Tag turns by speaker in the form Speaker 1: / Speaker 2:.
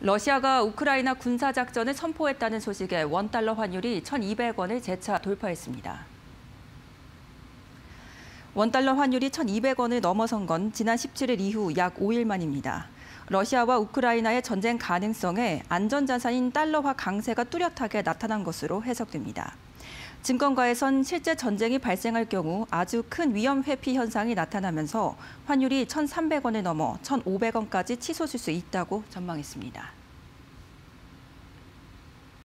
Speaker 1: 러시아가 우크라이나 군사작전을 선포했다는 소식에 원달러 환율이 1,200원을 재차 돌파했습니다. 원달러 환율이 1,200원을 넘어선 건 지난 17일 이후 약 5일 만입니다. 러시아와 우크라이나의 전쟁 가능성에 안전자산인 달러화 강세가 뚜렷하게 나타난 것으로 해석됩니다. 증권가에선 실제 전쟁이 발생할 경우 아주 큰 위험 회피 현상이 나타나면서 환율이 1,300원을 넘어 1,500원까지 치솟을 수 있다고 전망했습니다.